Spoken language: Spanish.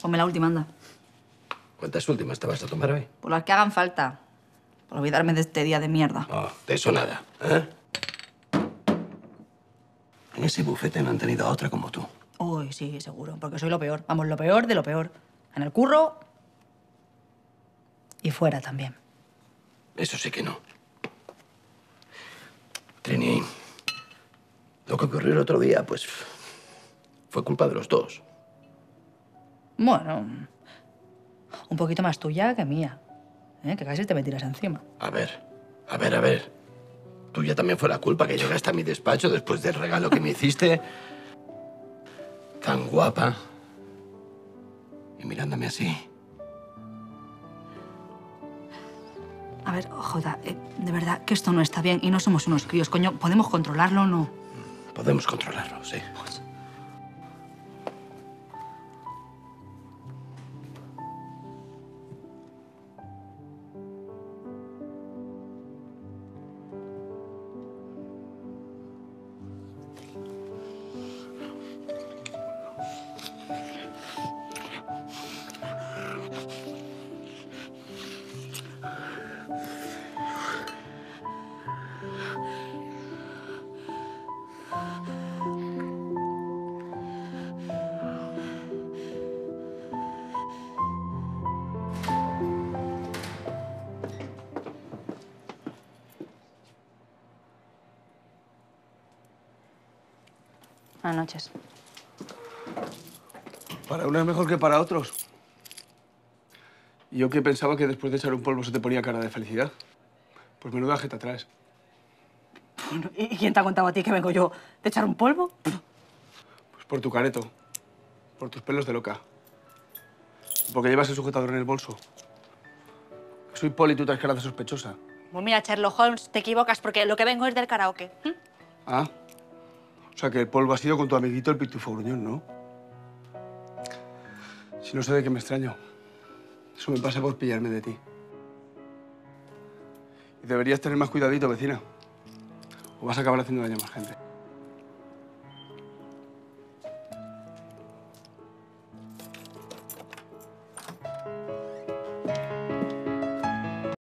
Ponme la última, anda. ¿Cuántas últimas te vas a tomar hoy? Por las que hagan falta. Por olvidarme de este día de mierda. No, de eso nada. ¿eh? En ese bufete no han tenido a otra como tú. Uy, sí, seguro. Porque soy lo peor. Vamos, lo peor de lo peor. En el curro. Y fuera también. Eso sí que no. Trini, lo que ocurrió el otro día, pues, fue culpa de los dos. Bueno. Un poquito más tuya que mía. ¿eh? Que casi te me tiras encima. A ver, a ver, a ver. Tuya también fue la culpa que llegaste a mi despacho después del regalo que me hiciste. Tan guapa. Y mirándome así. A ver, Jota, eh, de verdad que esto no está bien y no somos unos críos, coño. ¿Podemos controlarlo o no? Podemos controlarlo, sí. Buenas noches. Para uno es mejor que para otros. Y yo que pensaba que después de echar un polvo se te ponía cara de felicidad. Pues menuda jeta traes. Bueno, ¿Y quién te ha contado a ti que vengo yo de echar un polvo? Pues por tu careto. Por tus pelos de loca. Y porque llevas el sujetador en el bolso. Soy Poli y tú traes cara de sospechosa. Pues mira, Sherlock Holmes, te equivocas porque lo que vengo es del karaoke. ¿m? Ah. O sea que el polvo ha sido con tu amiguito el pitufo gruñón, ¿no? Si no sé de qué me extraño. Eso me pasa por pillarme de ti. Y deberías tener más cuidadito, vecina. O vas a acabar haciendo daño a más gente.